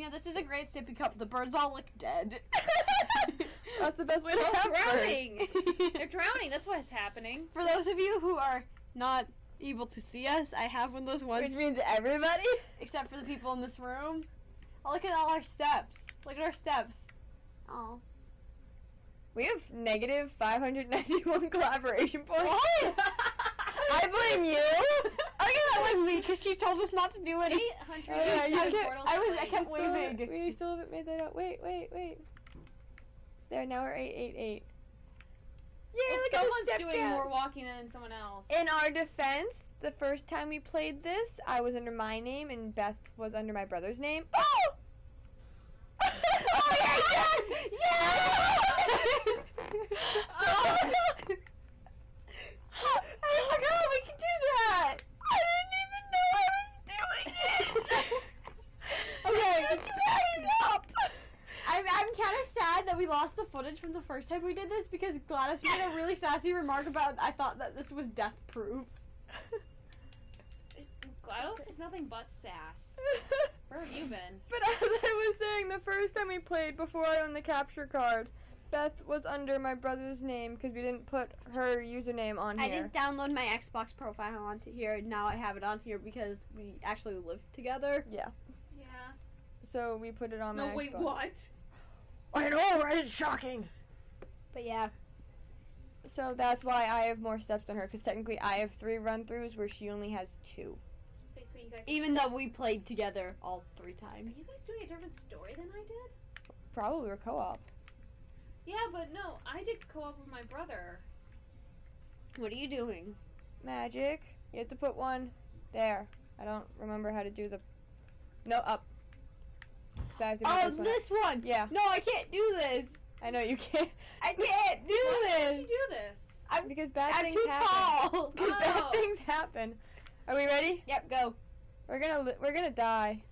You know, this is a great sippy cup. The birds all look dead. That's the best way to They're have birds. drowning. They're drowning. That's what's happening. For those of you who are not able to see us, I have one of those ones. Which means everybody. except for the people in this room. Oh, look at all our steps. Look at our steps. Oh. We have negative 591 collaboration points. What? I blame you. I that was me because she told us not to do it. 800 Oh, yeah, you seven kept- I was- I kept place. waving. We still haven't made that up. Wait, wait, wait. There, now we're 888. Yeah, Well, look at someone's the doing count. more walking than someone else. In our defense, the first time we played this, I was under my name and Beth was under my brother's name. Oh! oh yeah, yes! Yes! Oh. I forgot we could do that! I didn't even know I was doing it! Okay. You made it up! I'm, I'm kind of sad that we lost from the first time we did this because GLaDOS made a really sassy remark about I thought that this was death proof. GLaDOS is nothing but sass. Where have you been? But as I was saying, the first time we played, before I owned the capture card, Beth was under my brother's name because we didn't put her username on I here. I didn't download my Xbox profile onto here. Now I have it on here because we actually live together. Yeah. Yeah. So we put it on my No, wait, Xbox. what? I know, right? It's shocking. But yeah. So that's why I have more steps than her because technically I have three run throughs where she only has two. Wait, so you guys. Even though we played together all three Are times. you guys doing a different story than I did? Probably we're co-op. Yeah, but no, I did co-op with my brother. What are you doing? Magic. You have to put one there. I don't remember how to do the. No, up. So to Oh, this one this one. Yeah. No, I can't do this. I know you can't. I can't do Why this. did you do this? I'm because bad I'm things too happen. tall. Because bad Oh. things happen. Are we ready? Yep, go. We're gonna li- we're gonna die.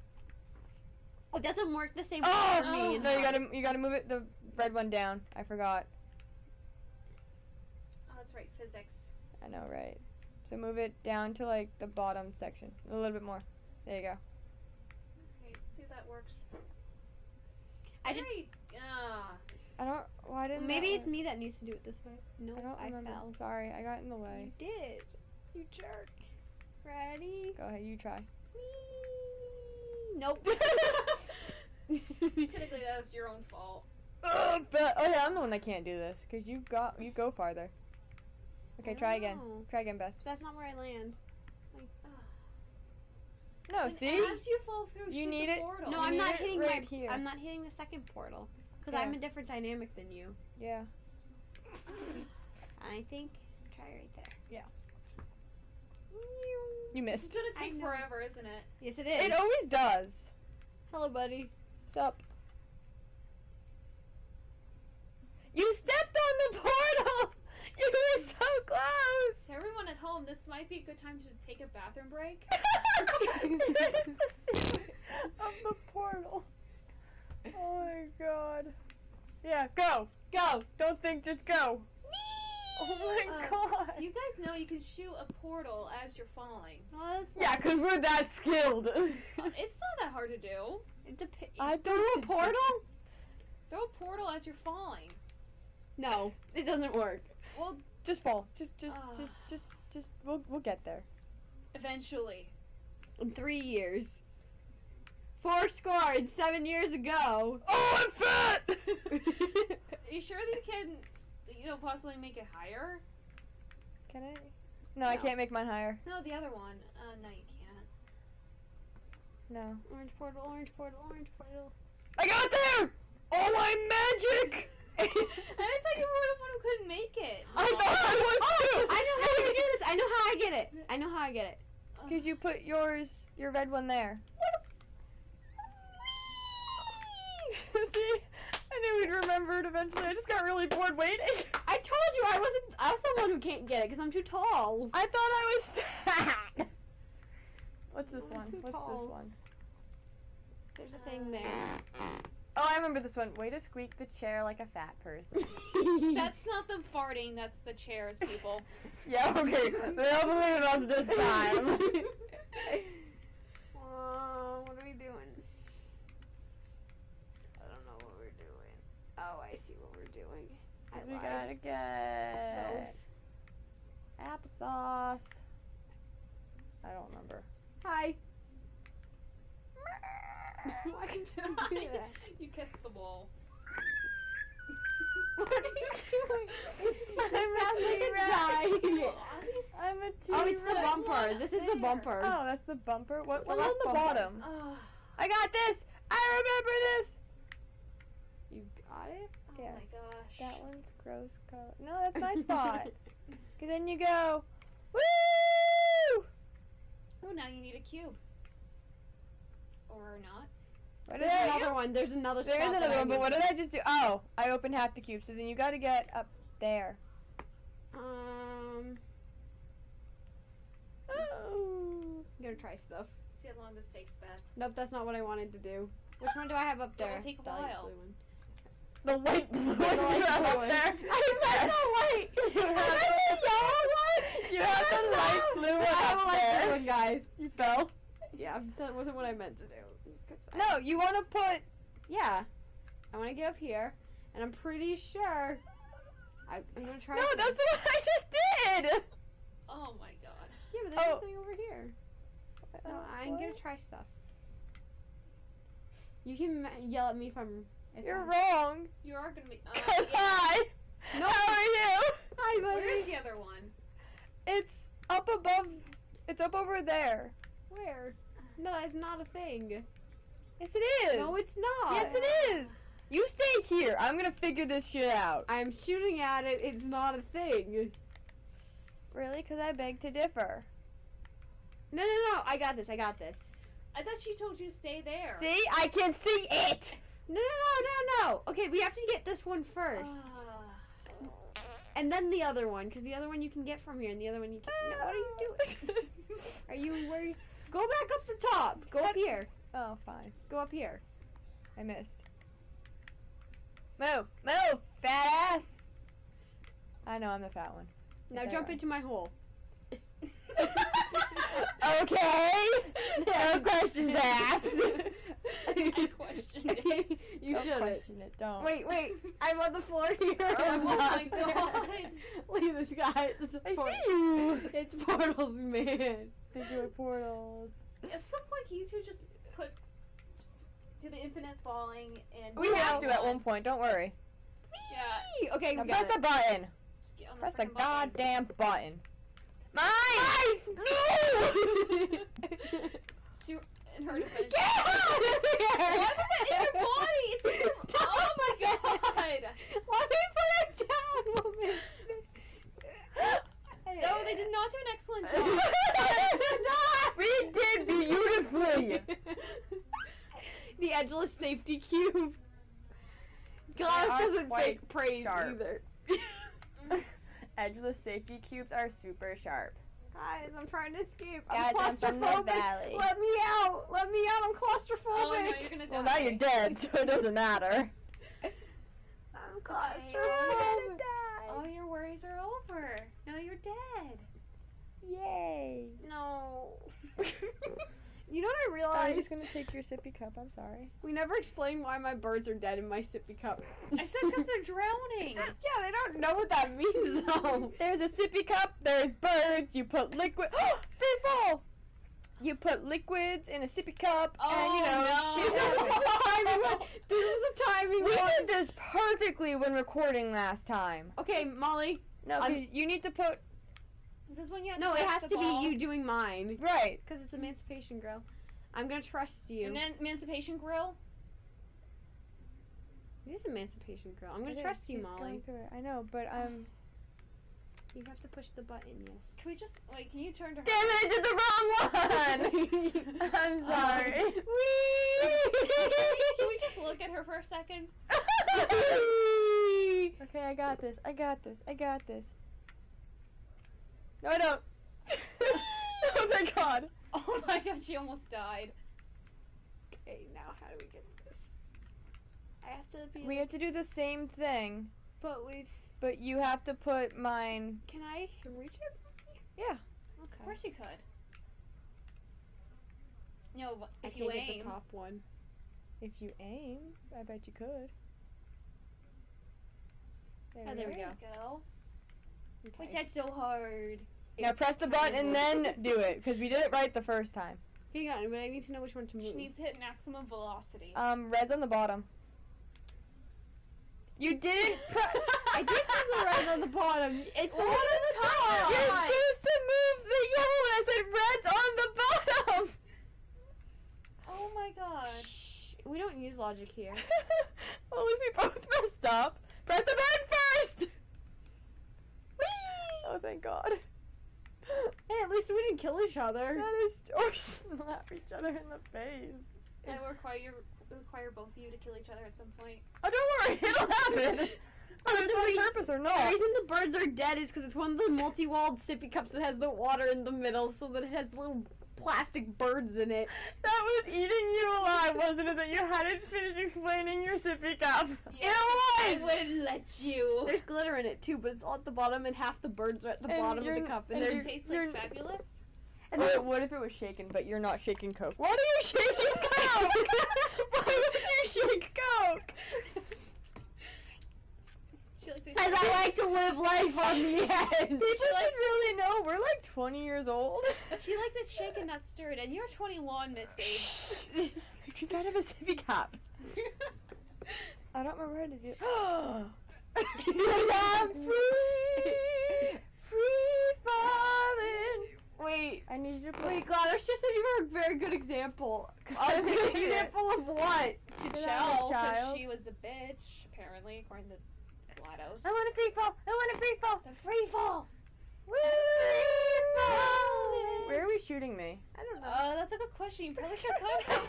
It doesn't work the same Oh way for me. no! You gotta you gotta move it the red one down. I forgot. Oh, that's right, physics. I know, right? So move it down to like the bottom section, a little bit more. There you go. Okay, let's see if that works. I did- Right. Ah. I don't. Why didn't? Maybe that it's me that needs to do it this way. No, I don't I, remember. fell. Sorry, I got in the way. You did. You jerk. Ready? Go ahead, you try. Whee! Nope. Technically, that was your own fault. oh, but, oh yeah, I'm the one that can't do this because you got you go farther. Okay, try again. Try again, Beth. That's not where I land. No, And see. As you fall through, You shoot need the it- Portal. No, You I'm not hitting right my. here. I'm not hitting the second portal because Yeah. I'm a different dynamic than you. Yeah. I think. Try right there. Yeah. Meow. You It's missed. gonna take forever, isn't it? Yes, it is. It always does. Hello, buddy. Sup? You stepped on the portal! You were so close! To everyone at home, this might be a good time to take a bathroom break. of the portal. Oh my god. Yeah, go! Go! Don't think, just go! Oh my Uh, god! Do you guys know you can shoot a portal as you're falling? Well, Yeah, because we're that skilled. Uh, it's not that hard to do. It dep- I through don't a portal? Throw a portal as you're falling. No, it doesn't work. Well, Just fall. Just, just, Ah. just, just, just, we'll, we'll get there. eventually. In three years. Four score and seven years ago. Oh, I'm fat! Are you sure that you can, you know, possibly make it higher? Can I? No, I can't make mine higher. No, the other one. Uh, no, you can't. No. Orange portal, orange portal, orange portal. I got there! Oh, my magic! I thought you were the one who couldn't make it. I thought I was too! I know how to do this. I know how I get it. I know how I get it. Could you put yours, your red one there? See? I knew we'd remember it eventually. I just got really bored waiting. I told you I wasn't. I was the one who can't get it because I'm too tall. I thought I was fat. What's this I'm one? too What's tall. this one? There's a thing there. Oh, I remember this one. Way to squeak the chair like a fat person. That's not them farting. That's the chairs, people. yeah, okay. They don't believe in us this time. What are we doing? I don't know what we're doing. Oh, I see what we're doing. I we lied. gotta get applesauce. I don't remember. Hi. Why did you do that? you kissed the wall. What are you doing? I'm a sounds like a T-Rex. die. I'm a T. Oh, it's the bumper. This is the bumper. Oh, that's the bumper. What? What's on the bumper. bottom? Oh, I got this. I remember this. You got it? oh Yeah. my gosh. That one's gross color. No, that's my spot. Cause then you go, woo! Oh, now you need a cube. Or not. What There's I? another one. There's another There is spot that another one, but what did I just do? Oh, I opened half the cube. So then you got to get up there. Um, Oh. I'm gonna try stuff. See how long this takes, Beth. Nope, that's not what I wanted to do. Which one do I have up That will there? take a The light while. blue one. The light blue The one light you have up there. I meant the light. You I have the the yellow one. You have the light blue one I have a up light blue there. one, guys. You fell. Yeah, that wasn't what I meant to do. 'Cause I- No, you want to put. Yeah, I want to get up here, and I'm pretty sure. I, I'm gonna try. No, to- that's what I just did. Oh my god. Yeah, but there's Oh. something over here. No, Oh, I'm gonna try stuff. You can yell at me if I'm. If You're I'm, wrong. You are gonna be. Uh, yeah. hi. No. How are you? Hi, buddy. Where's buddy. the other one? It's up above. It's up over there. Where? No, it's not a thing. Yes, it is. No, it's not. Yes, it is. You stay here. I'm gonna figure this shit out. I'm shooting at it. It's not a thing. Really? Cause I beg to differ. No, no, no. I got this. I got this. I thought she told you to stay there. See, I can see it. No, no, no, no, no. Okay, we have to get this one first, Ah. and then the other one, because the other one you can get from here, and the other one you can. No, what are you doing? Are you where? You, go back up the top. Go up here. oh, fine. Go up here. I missed. Move, move, fat ass. I know I'm the fat one. Now jump right. into my hole. okay. No questions asked. I questioned it. you Don't shouldn't. question it. Don't. Wait, wait. I'm on the floor here. Oh my not there. God. Leave this, guys. It's, a I por- see you. it's portals, man. They do it portals. At some point, can you two just put just do the infinite falling and We have to at one point. Don't worry. Yeah. Okay, Now we press got the button. Just get on Press the frickin' button. goddamn button. Mine! it. She in her defense. Get out of here! Why was that in your body? It's in your. Oh my god! Let me put it down, woman. No, they did not do an excellent job. we did beautifully. the edgeless safety cube. Glass doesn't fake praise sharp. either. Edgeless safety cubes are super sharp. Guys, I'm trying to escape. I'm Guys, I'm claustrophobic. Let me out. Let me out. I'm claustrophobic. Oh no, you're gonna die. Well, now you're dead, so it doesn't matter. I'm claustrophobic. All your worries are over. Now you're dead. Yay. No. you know what I realized? I realized? was just gonna take your sippy cup. I'm sorry. We never explained why my birds are dead in my sippy cup. I said because they're drowning. yeah, they don't know what that means though. There's a sippy cup. There's birds. You put liquid. Oh, they fall. You put liquids in a sippy cup, and you oh, know. Oh, no. this is the timing. This is the timing. We one. did this perfectly when recording last time. Okay, Molly. No, I'm- you need to put This is when you have No, to it has the to ball. be you doing mine. right. Because it's the Emancipation Girl. I'm gonna trust you. And then Emancipation Grill. it is Emancipation Girl. I'm gonna It is. trust you, He's Molly. going through it. I know, but um. You have to push the button, yes. Can we just wait? Can you turn to her? Damn it! I did the wrong one. I'm sorry. Can we just look at her for a second? okay, I got this. I got this. I got this. No, I don't. oh thank God. Oh my god, she almost died. okay, now how do we get this? I have to be. We have to do the same thing, but with. but you have to put mine. Can I reach it? From Yeah. here? Of course you could. No, but I if can't you get aim. the top one. If you aim, I bet you could. Oh, there we go. go. Wait, Okay. that's so hard. Now press the button and then do it because we did it right the first time. Hang on, but I need to know which one to move. She needs to hit maximum velocity. Um, red's on the bottom. You didn't. I did press the red on the bottom. It's the one on the the top. You're supposed to move the yellow, and I said red's on the bottom. oh my gosh. Shh. We don't use logic here. well, at least we both messed up. Press the button first. Oh, thank God. Hey, at least we didn't kill each other. That is, or slap each other in the face. I require require both of you to kill each other at some point. Oh, don't worry, it'll happen. Whether it's the on re- purpose or not. The reason the birds are dead is because it's one of the multi-walled sippy cups that has the water in the middle, so that it has the little plastic birds in it. That was eating you alive, wasn't it? That you hadn't finished explaining your sippy cup. It was! I wouldn't let you. There's glitter in it too, but it's all at the bottom, and half the birds are at the And bottom of the cup. and And it they're tastes you're- like fabulous. and What, what if it was shaken, but you're not shaking Coke? Why are you shaking Coke? Why would you shake Coke? She likes it. Because I like to live life on the edge. People should really know we're like 20 years old. She likes it shaken, not stirred, and you're 21, Miss Sage. You drink out of a sippy cup. I don't remember how to do. I'm free, free falling. Wait, I need you to play. wait, GLaDOS just said you were a very good example. I A good example of what? to Because I'm a Chell, because she was a bitch, apparently, according to GLaDOS. I want a free fall. I want a free fall. The free fall! Free falling. Where are we shooting me? I don't know. Uh, that's a good question. You probably should come.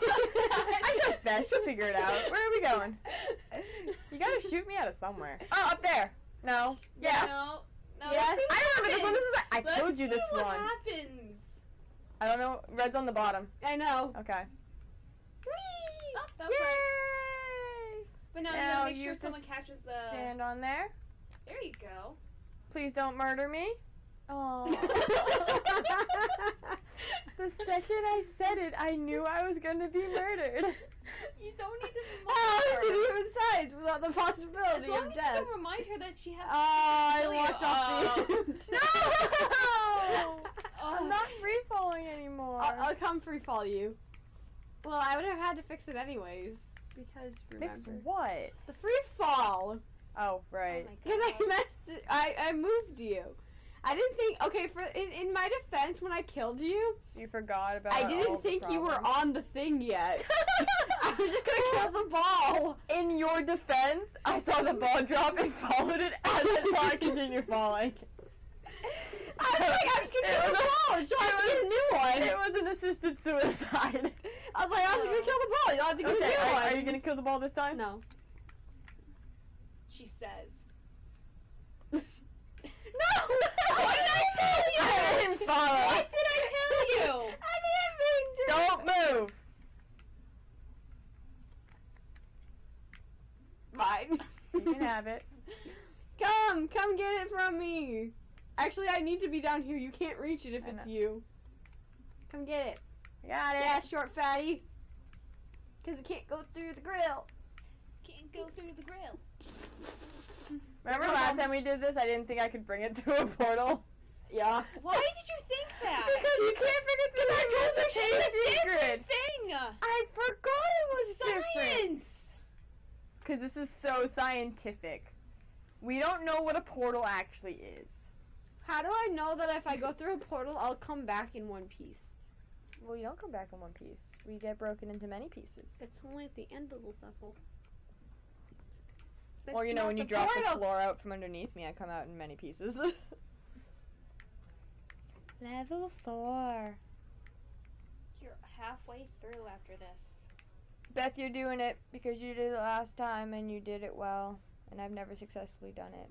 I trust Beth. She'll figure it out. Where are we going? You gotta shoot me out of somewhere. Oh, up there. No. Yes. No. No. Yes. let's see I what remember this one. This is. I Let's told you this see what one. happens. I don't know. Red's on the bottom. I know. Okay. Oh, that was right. Yay! But now, Now you gotta make sure someone catches the. Stand on there. There you go. Please don't murder me. Oh. the second I said it, I knew I was gonna be murdered. You don't need to How remind is her. it even size without the As possibility long of as death? you don't remind her that she has. Oh, I Kill you. walked off the oh. No! Oh. I'm not free falling anymore. I'll, I'll come free fall you. Well, I would have had to fix it anyways because remember Fix what? the free fall Oh, right. Oh because I messed it. I I moved you. I didn't think. Okay, for in, in my defense, when I killed you, you forgot about I didn't think you were on the thing yet. I was just gonna kill the ball. In your defense, I saw the ball drop and followed it, and then it continue falling. I was like, I'm just gonna kill the ball. So I have to get a new one. It was an assisted suicide. I was like, I'm just gonna oh. kill the ball. You'll have to get Okay, a new are, one. are you gonna kill the ball this time? No. She says. No! What did I tell you? I didn't follow. What did I tell you? I didn't mean to. Don't move. Fine. You can have it. Come, come get it from me. Actually, I need to be down here. You can't reach it if I it's know. you. Come get it. Got it. Yeah, short fatty. Cause it can't go through the grill. Can't go through the grill. Remember last time we did this? I didn't think I could bring it through a portal. Yeah. Why did you think that? Because you can't bring it through. I told you she was a secret. Thing. I forgot it was different. Science. Because this is so scientific. We don't know what a portal actually is. How do I know that if I go through a portal, I'll come back in one piece? Well, you don't come back in one piece. We get broken into many pieces. It's only at the end of the level. or you know, when you the drop the floor out from underneath me, I come out in many pieces. Level four. You're halfway through after this. Beth, you're doing it because you did it last time and you did it well, and I've never successfully done it.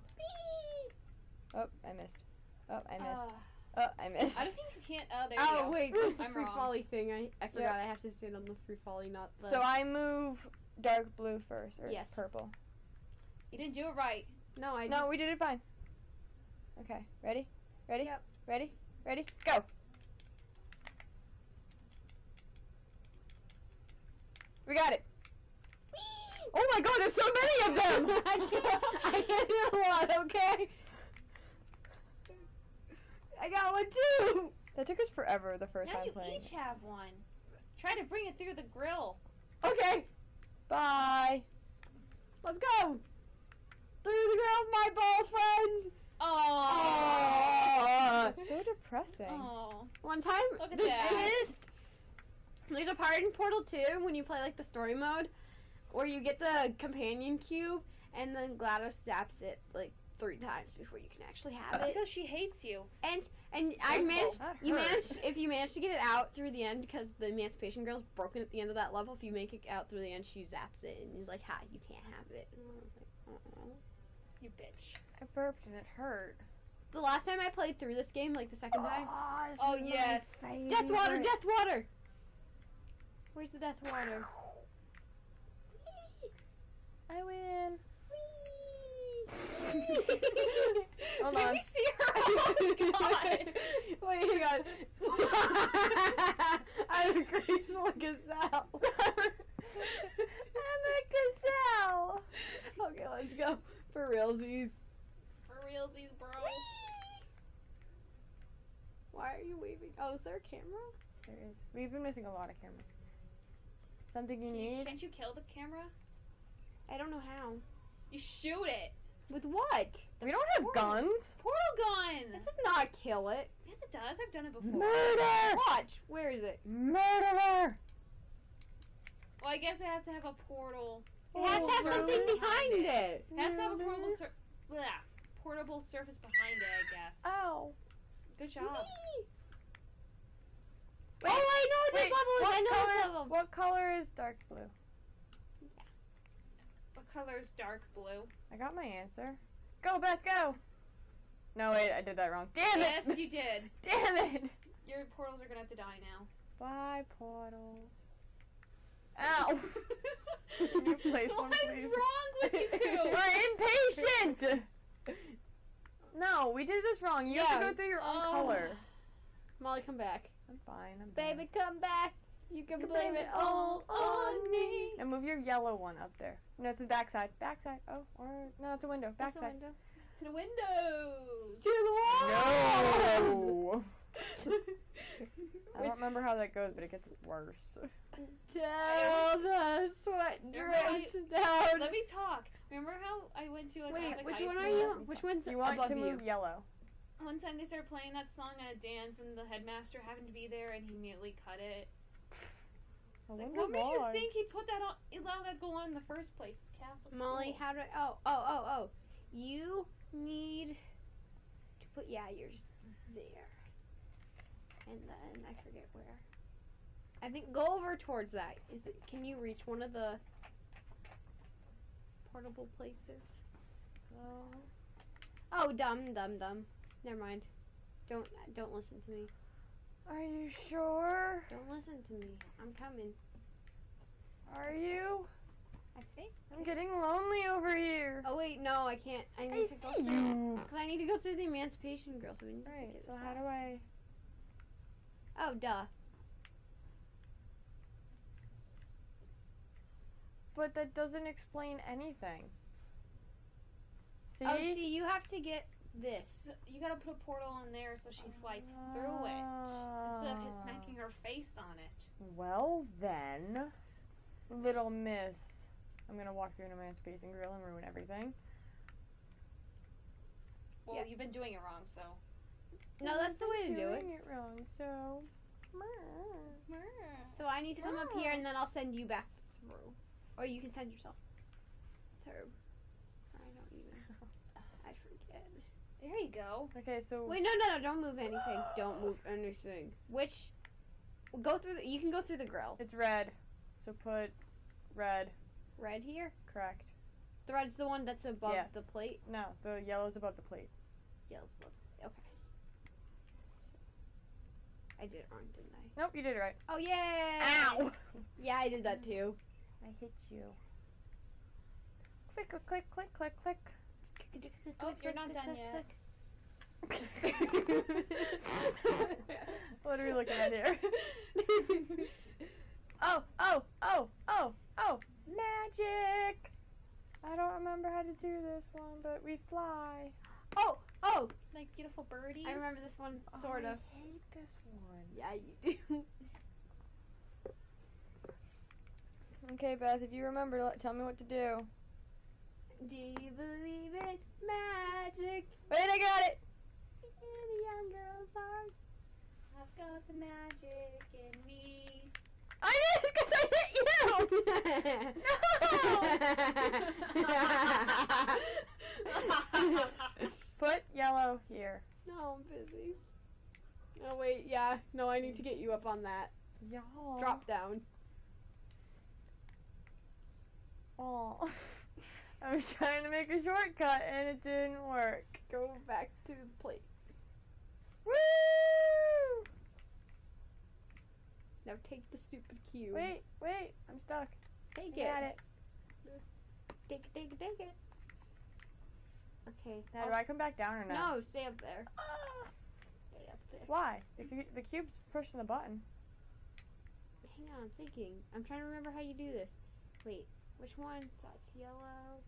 Oh, I missed. Oh, I missed. Uh, Oh, I missed. I don't think you can't. Oh, there you Oh go. wait, that's the I'm free wrong. folly thing. I, I forgot I have to stand on the free folly, not the. So I move dark blue first, or Yes. purple. You didn't do it right. no, I no, just, we did it fine. Okay, ready? Ready? Yep. Ready? Ready? Go! We got it! Oh my god, there's so many of them! I can't. I can't do one. Okay. I got one too. That took us forever the first Now time you playing. each have one. Try to bring it through the grill. Okay. Bye. Let's go. Through the grill, my ball friend. Oh. That's so depressing. Oh. One time, Look at there's, that. there's- there's a part in Portal 2 when you play like the story mode where you get the companion cube and then GLaDOS zaps it like three times before you can actually have It's it. because she hates you. And and I First of all, managed you managed if you manage to get it out through the end because the Emancipation Girl's broken at the end of that level. If you make it out through the end, she zaps it and he's like, "Ha, you can't have it." And I was like, "Uh-uh." You bitch. I burped and it hurt. The last time I played through this game, like the second time, Oh, oh yes. Death water, death water. Where's the death water? I win. Hold Hold Can on. we see her? Oh god. Wait, hang on. I'm a graceful gazelle. I'm a gazelle. okay, let's go. For realsies. For realsies, bro. Why are you waving? Oh, is there a camera? There is. We've been missing a lot of cameras. Something you Can you- need? Can't you kill the camera? I don't know how. You shoot it. With what? We don't have guns. Portal gun. That does not kill it. Yes, it does. I've done it before. Murder! Watch. Where is it? Murderer! Well, I guess it has to have a portal. It has to have something behind it. It has to have a portable, sur- blah, portable surface behind it, I guess. Oh. Good job. oh, I know what this Wait, level is. what I know color, this level. What color is dark blue? What color is dark blue? I got my answer. Go, Beth, go! No, wait, I did that wrong. Damn it! Yes, you did. Damn it! Your portals are gonna have to die now. Bye, portals. Ow! Can you place one, What is wrong with you two? We're impatient! No, we did this wrong. You have to Yeah. go through your own Oh. color. Molly, come back. I'm fine. I'm Baby, come back. You can You blame it all on me. And move your yellow one up there. No, it's the backside. Backside. Oh, or no, it's a window. That's the Backside. window. to the windows. To the walls. No. I don't remember how that goes, but it gets worse. Till the sweat Remember how drips down. Let me talk. Remember how I went to a Wait, which one are you? Which one's You want above to you? move yellow. One time they started playing that song at a dance, and the headmaster happened to be there, and he immediately cut it. I like, wonder what makes you think he put that on? Allowed that go on in the first place? It's Catholic. Molly, school. how do I? Oh, oh, oh, oh. You need to put yeah, yours there, and then I forget where. I think go over towards that. Is it? Can you reach one of the portable places? Oh. Oh, dumb, dumb, dumb. Never mind. Don't don't listen to me. Are you sure? Don't listen to me. I'm coming. Are you? I think. I'm getting lonely over here. Oh wait, no, I can't. I I need to see go through. you. Cause I need to go through the Emancipation Girl. So we need to Right. get So how out. do I? Oh, duh. But that doesn't explain anything. Oh, see? Oh, see, you have to get this. So you gotta put a portal in there so she flies through it instead of hit smacking her face on it. Well then, little miss. I'm gonna walk through an emancipation grill and ruin everything. Well, Yeah. you've been doing it wrong, so. No, that's the way to do it. Doing it wrong, so. So I need to come up here, and then I'll send you back through, or you can send yourself through. I don't even. I forget. There you go. Okay, so Wait, no, no, no! Don't move anything. Don't move anything. Which? Go through. The, you can go through the grill. it's red. So put red. Red here. Correct. The red's the one that's above Yes. the plate. No, the yellow's above the plate. Yellow's above. Okay. I did it wrong, didn't I? Nope, you did it right. Oh yeah! Ow! Yeah, I did that too. I hit you. Click, click, click, click, click, click. Oh, you're not done yet. what are we looking at here? oh, oh, oh, oh, oh! Magic! I don't remember how to do this one, but we fly. Oh, oh! Like beautiful birdies. I remember this one sort of. I hate this one. Yeah, you do. okay, Beth, if you remember, tell me what to do do you believe in magic? Wait, I got it. In the young girl's heart. I've got the magic in me. I did because I hit you. no! Put yellow here. no, I'm busy. Oh wait, yeah. No, I need to get you up on that. Y'all. Drop down. Oh. I was trying to make a shortcut and it didn't work. Go back to the plate. Woo! Now take the stupid cube. Wait, wait, I'm stuck. take I it. got it. Take it, take it, take it. Okay. Now, oh, do I come back down or no? no, stay up there. Ah, Stay up there. why? The, cu- the cube's pushing the button. Hang on, I'm thinking. I'm trying to remember how you do this. Wait, which one? That's yellow.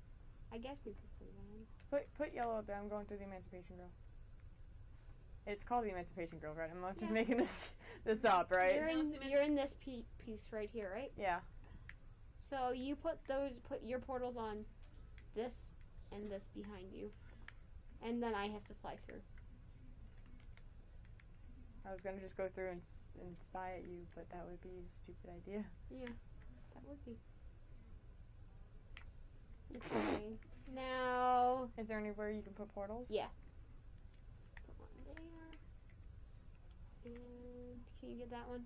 I guess you could put it on. Put put yellow up there. I'm going through the Emancipation Girl. It's called the Emancipation Girl, right? I'm not just making this this up, right? You're in. You're in this piece right here, right? Yeah. So you put those, put your portals on this and this behind you, and then I have to fly through. I was gonna just go through and, s- and spy at you, but that would be a stupid idea. Yeah, that would be. Okay. now Is there anywhere you can put portals? Yeah. Put one there. And can you get that one?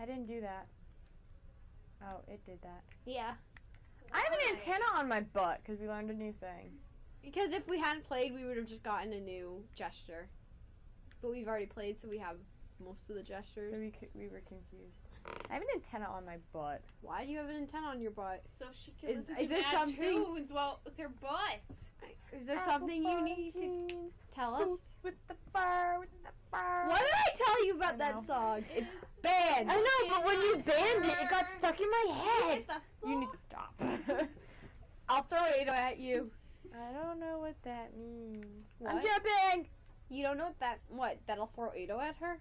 I didn't do that. Oh, it did that. Yeah. I have an antenna on my butt because we learned a new thing. Because if we hadn't played, we would have just gotten a new gesture. But we've already played, so we have most of the gestures. So we we were confused. I have an antenna on my butt. Why do you have an antenna on your butt? So she can Is- listen is to there mad something- tunes while with her butt. Is there something you need to tell us? Boots with the fur, with the fur. What did I tell you about that song? It's Is- banned. I know, but when you banned it, it got stuck in my head. You need to stop. I'll throw it at you. I don't know what that means. I'm What? jumping. You don't know what that what? That'll throw Ado at her?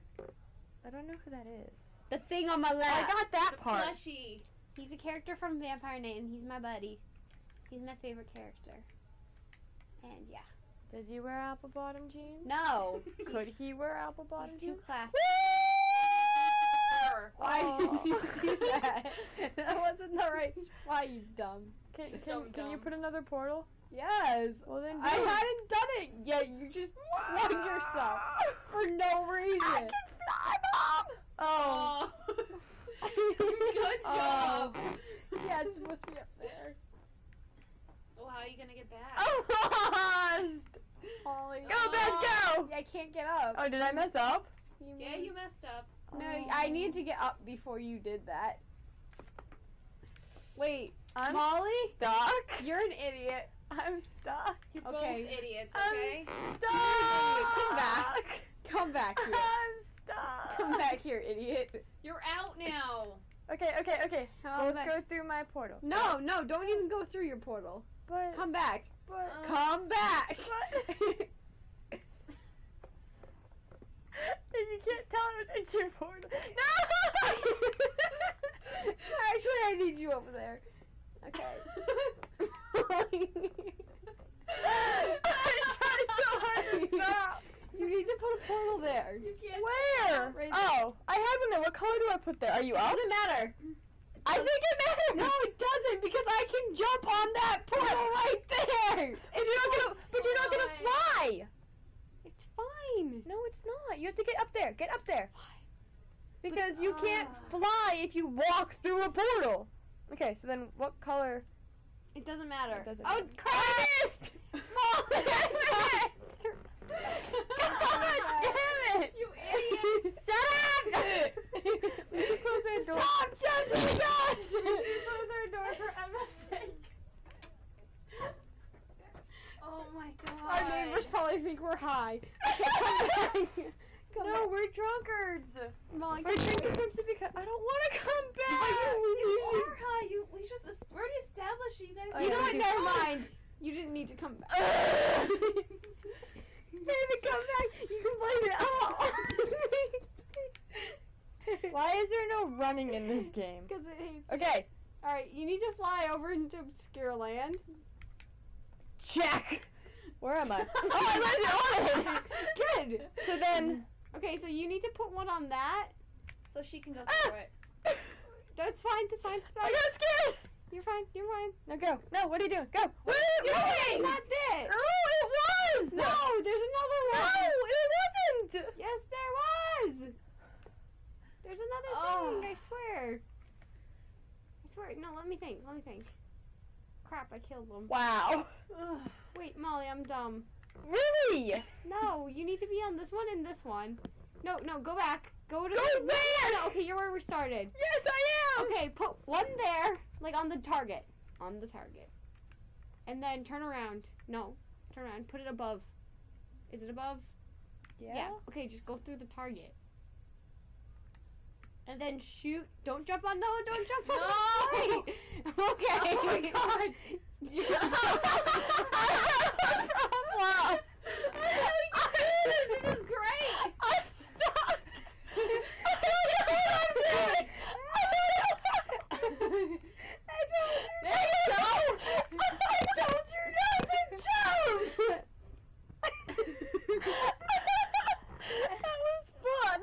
I don't know who that is. The thing on my lap. I got that The part. plushie. He's a character from Vampire Knight, and he's my buddy. He's my favorite character. And yeah. Does he wear apple bottom jeans? No. Could he wear apple bottom jeans? He's too jeans? classy. Fur. Why Oh. did you oh. do that? that wasn't the right spot, you dumb. Can, can, Dumb can you put another portal? Yes. Well then, I do it. hadn't done it yet. You just flung yourself for no reason. I can fly, mom. Oh. Oh. Good job. Oh. Yeah, it's supposed to be up there. Oh, how are you gonna get back? I'm lost. Holly. Go, Beth, go. Yeah, I can't get up. Oh, did I mess up? You Yeah, mean- you messed up. No, Oh. I need to get up before you did that. Wait, I'm Molly? stuck. you're an idiot. I'm stuck. You're Okay. both idiots, I'm okay? stuck. Come back. Come back here. I'm. Come back here, idiot. You're out now. Okay, okay, okay. Come Both back. go through my portal. No, no, don't even go through your portal. But, Come back. but, Uh, Come back. But- if you can't tell it was into your portal. Actually, I need you over there. Okay. I tried so hard to stop. You need to put a portal there. You can't. Where? Right oh, I had one there. What color do I put there? Are you up? Doesn't matter. I think it matters. No, it doesn't because I can jump on that portal right there. You're not gonna, but you're not gonna fly. It's fine. No, it's not. You have to get up there. Get up there. Because But- you can't Ah. fly if you walk through a portal. Okay, so then what color? It doesn't matter. It doesn't oh! I! Molly, God damn it! You idiot. Shut up! We should close our door. Stop judging us! We should close our door for Emma's sake. Oh my god. Our neighbors probably think we're high. Come back. No, back. we're drunkards. Molly, We're drinking. Pepsi because I don't want to come back. You are high. You we just we already established you guys. Oh, you know what? Never mind. You didn't need to come back. Baby, come back. You can blame it all. Why is there no running in this game? Because it hates. Okay, All right, you need to fly over into obscure land. check. Where am I? Oh, I landed on it. Good. So then, Okay, so you need to put one on that. So she can go Ah! through it. That's fine. That's fine. That's I got scared. You're fine. You're fine. No, go. No, what are you doing? Go. What are you doing? not this. Oh, it was. No, there's another one. No, it wasn't. Yes, there was. There's another Oh. thing. I swear. I swear. No, let me think. Let me think. Crap! I killed them. Wow. Ugh. Wait, Molly, I'm dumb. Really? No, you need to be on this one and this one. No, no, go back. Go to Go the, where? No, okay, you're where we started. Yes, I am. Okay, put one there, like on the target. On the target. And then turn around. No, turn around. Put it above. Is it above? Yeah. Okay, just go through the target. And then shoot. Don't jump on. No, don't jump on. No. Okay. Oh my god. wow. This is great. I'm stuck. I don't know what I'm doing. I don't know. I told you. There you go. I told you not to jump. that was fun.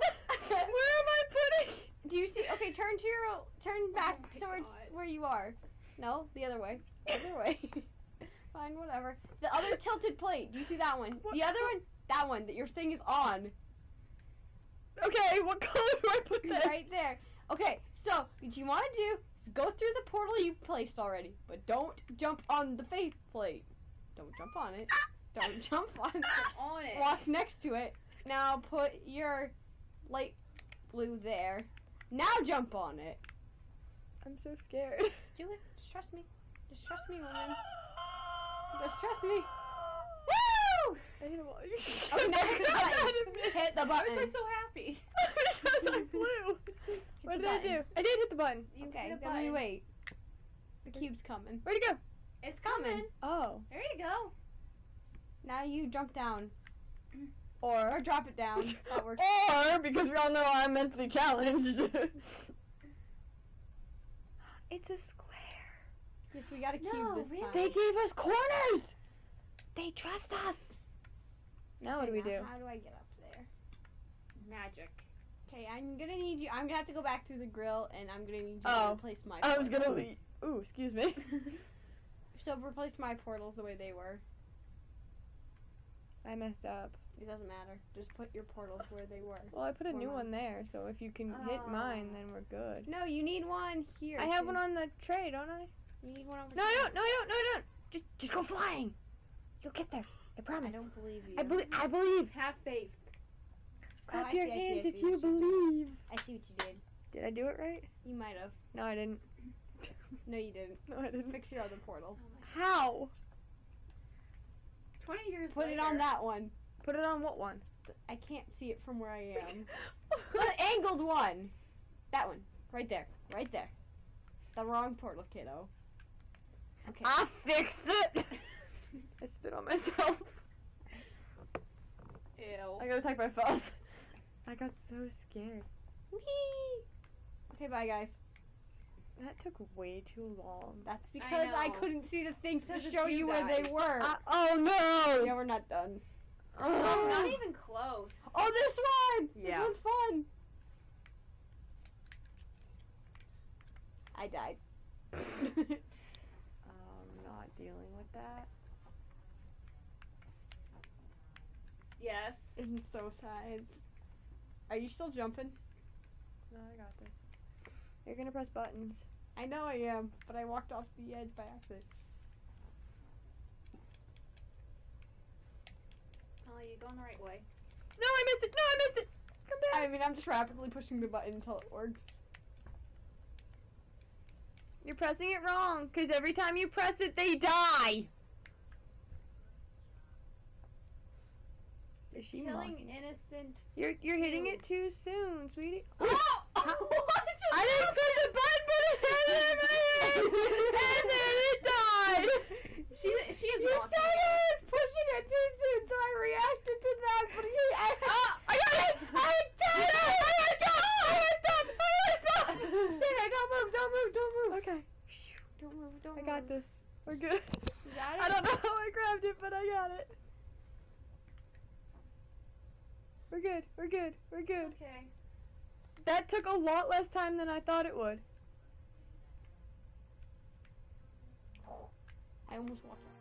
Where am I putting? Do you see? Okay, turn to your. Turn oh back my towards God. where you are. No, the other way. The other way. Fine, whatever. The other tilted plate. Do you see that one? What The other one. That one that your thing is on. Okay, what color do I put this? right there. Okay, so what you want to do is go through the portal you placed already, but don't jump on the faith plate. Don't jump on it. Ah! Don't jump on it. On it. Walk next to it. Now put your light blue there. Now jump on it. I'm so scared. Just do it. Just trust me. Just trust me, woman. Just trust me. Woo! I hit a wall. Okay, oh, now hit the button. Hit the Why was I button. so happy? because I flew. What the did I do? I did hit the button. You Okay, hit a then we wait. The cube's coming. Where'd it go? It's coming. Oh. There you go. Now you jump down. Or. Or drop it down. That works. Or, because we all know I'm mentally challenged. it's a square. Yes, we got a cube No, this really? time. They gave us corners. They trust us. Now what do we Okay, do? How do I get up there? Magic. Okay, I'm gonna need you. I'm gonna have to go back through the grill, and I'm gonna need you Oh. to replace my. I was gonna portals. leave. Ooh, excuse me. So replace my portals the way they were. I messed up. It doesn't matter. Just put your portals where they were. Well, I put a new mine. one there, so if you can hit ah. mine, Oh. then we're good. No, you need one here. I have too. one on the tray, don't I? You need one over No, I don't. No, I don't. No, I don't. Just, just go flying. You'll get there. I promise. I don't believe you. I believe. I believe. Have faith. Clap oh, I your see, I see, I hands see if you you believe. I see what you did. Did I do it right? You might have. No, I didn't. No, you didn't. No, I didn't. Fix your other portal. How? 20 years Put it on that one. Put it on what one? I can't see it from where I am. the uh, angled one. That one. Right there. Right there. The wrong portal, kiddo. Okay. I fixed it. I spit on myself. Ew. I gotta attack my falls. I got so scared. Whee! Okay, bye guys. That took way too long. That's because I, know. couldn't see the things to show you you where they were. I- oh no! yeah, we're not done. Oh, not even close. Oh, this one! Yeah. This one's fun. I died. I'm um, not dealing with that. Yes. I'm so sad. Are you still jumping? No, I got this. You're gonna press buttons. I know I am, but I walked off the edge by accident. Oh, you're going the right way. No, I missed it! No, I missed it! Come back! I mean, I'm just rapidly pushing the button until it works. You're pressing it wrong, because every time you press it, they die! Is she Killing mocking? innocent. You're you're hitting it too soon, sweetie. Oh! What just I didn't press the button, but it hit it in my hand, and then it died. She She she is You walking. said I was pushing it too soon, so I reacted to that. But you, I, I got it. I did it. I gotta stop. I gotta stop. I gotta stop. Stay there. Don't move. Don't move. Don't move. Okay. Don't move. Don't move. I move. got this. We're good. Got it. I don't know how I grabbed it, but I got it. We're good. We're good. We're good. Okay. That took a lot less time than I thought it would. I almost walked.